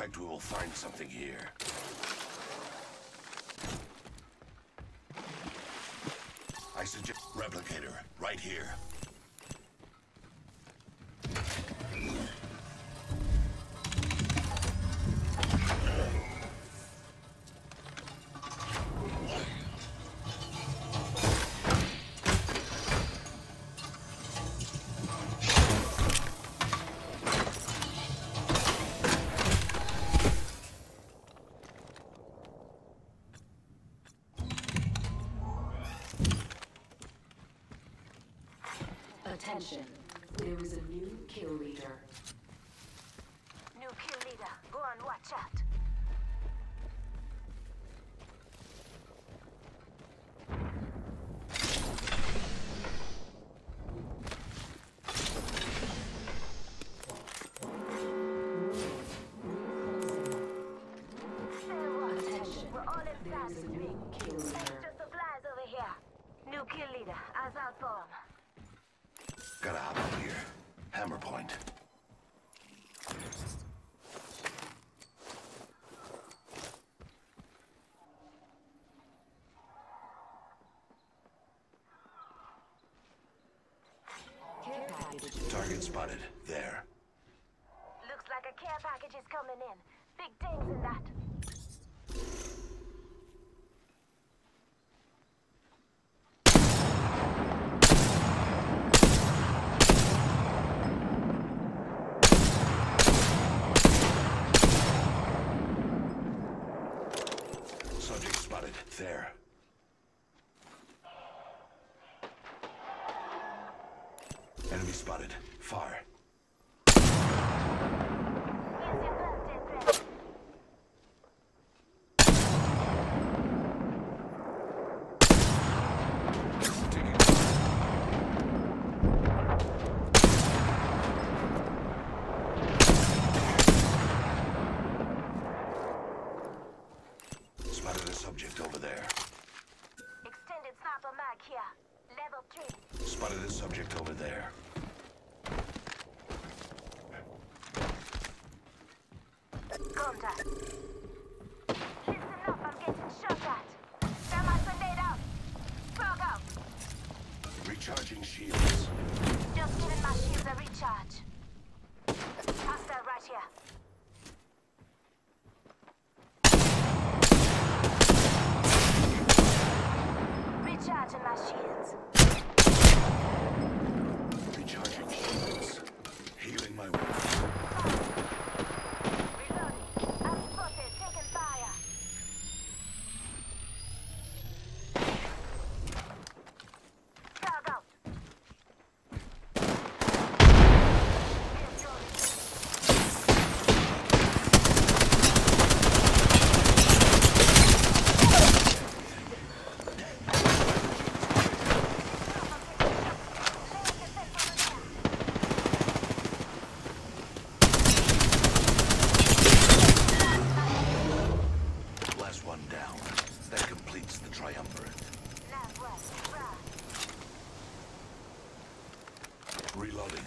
suspect we will find something here. I suggest replicator right here. Attention, there is a new kill leader. New kill leader. Go on, watch out. Attention, We're all there inside. is a new kill leader. Extra supplies over here. New kill leader. Eyes out for him. Gotta hop up here. Hammer point. Target spotted. There. Looks like a care package is coming in. Big things in that. Subject spotted. There. Enemy spotted. Far. Here's your birthday present. Taking Spotted a subject over there. Extended sniper mag here. Level 3. Spotted a subject over there. Contact. Listen up, I'm getting shot at. Semi grenade out. Frag out. Recharging shields. Just giving my shields a recharge. Hostile right here. Recharging my shields. Recharging shields. Healing my wounds. Reloading. I'm spotted, taking fire. Frag out. Last one down. That completes the triumvirate. Last one. Frag. Reloading.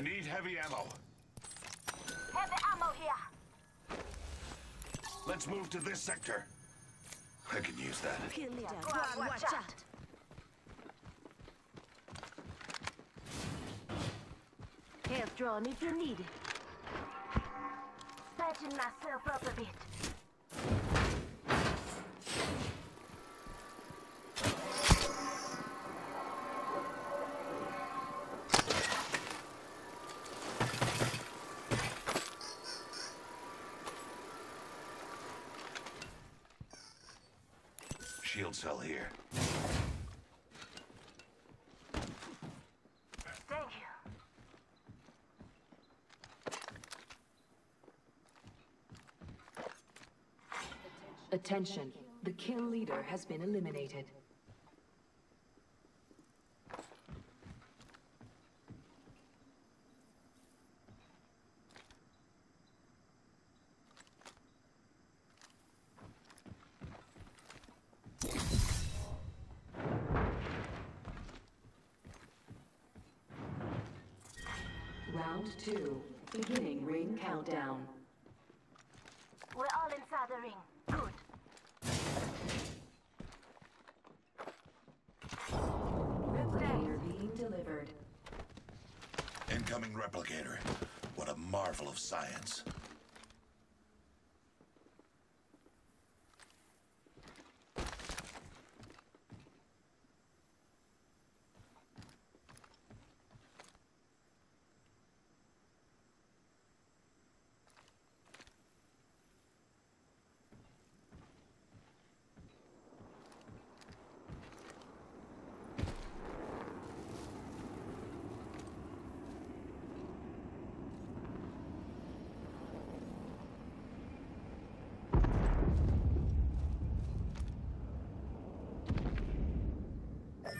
I need heavy ammo. Heavy ammo here. Let's move to this sector. I can use that. Kill leader. Go on, watch out. Health drawn if you need it. Patching myself up a bit. Shield cell here. Thank you. Attention, the kill leader has been eliminated. Round two. Beginning ring countdown. We're all inside the ring. Good. Replicator being delivered. Incoming replicator. What a marvel of science.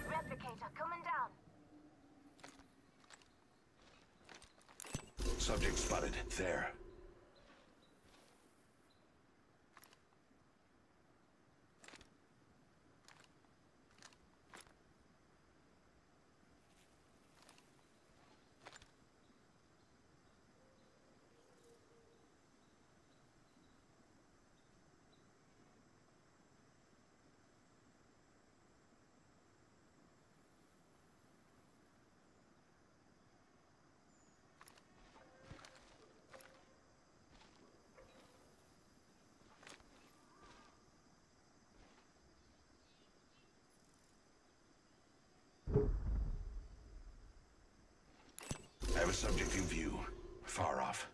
Replicator coming down. Subject spotted. There. Subject in view. Far off.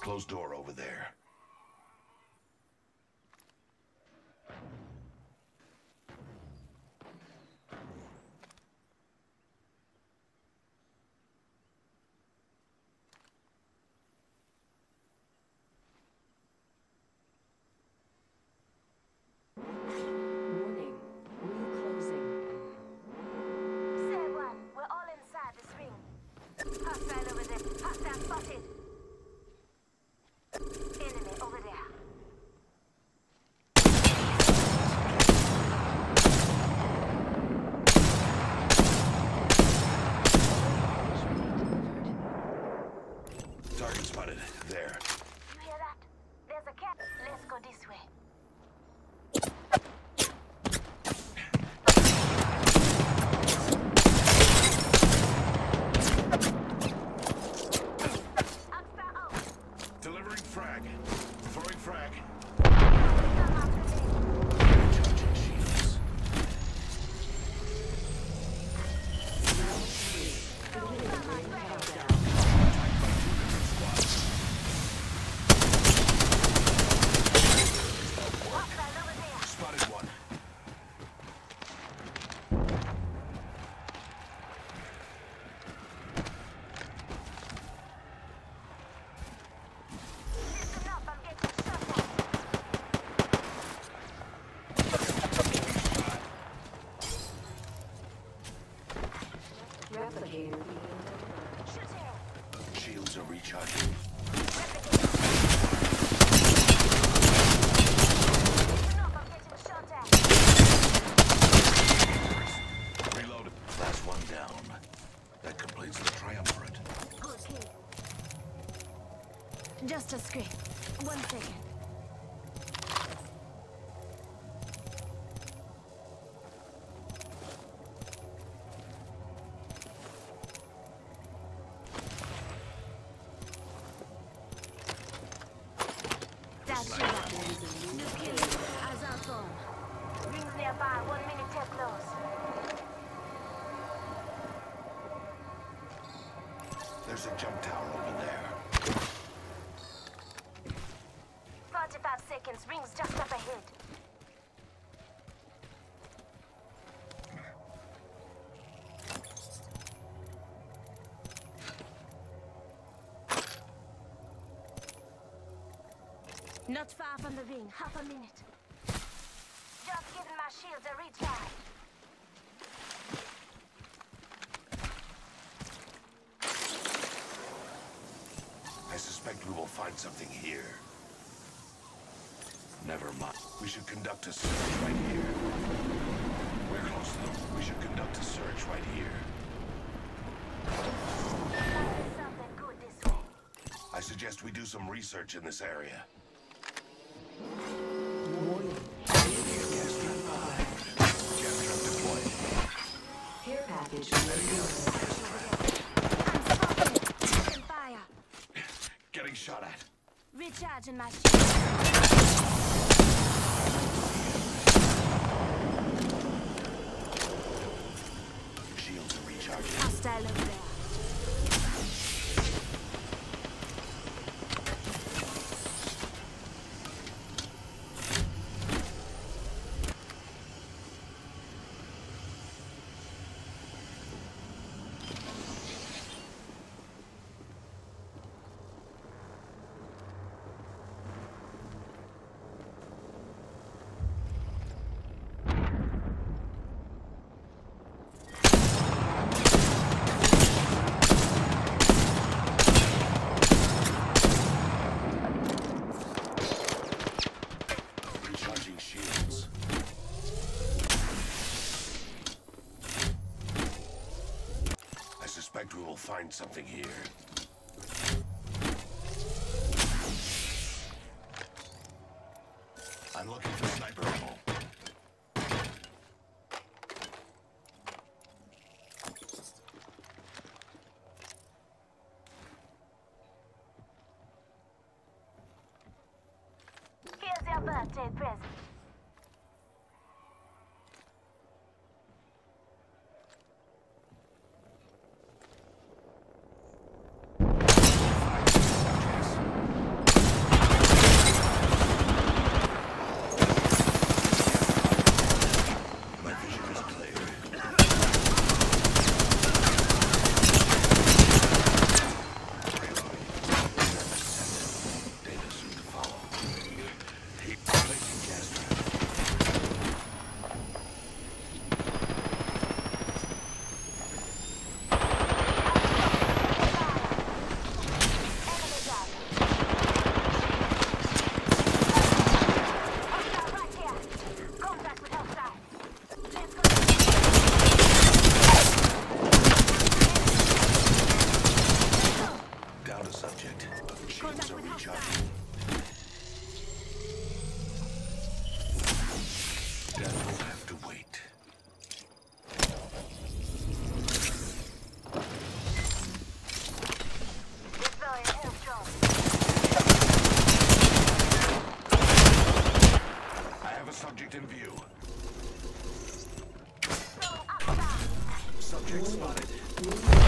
Closed door over there. Just a script. One second. There's a jump tower seconds. Ring's just up ahead. Not far from the ring. Half a minute. Just giving my shields a retry. I suspect we will find something here. Never mind. We should conduct a search right here. We're close to them. We should conduct a search right here. Something good this way. I suggest we do some research in this area. Gas. Care package delivered. Taking fire. Getting shot at. Recharging my shield. Recharging. Hostile over there. Recharging shields. I suspect we will find something here. I'm looking for sniper ammo. Here's your birthday present. Spotted.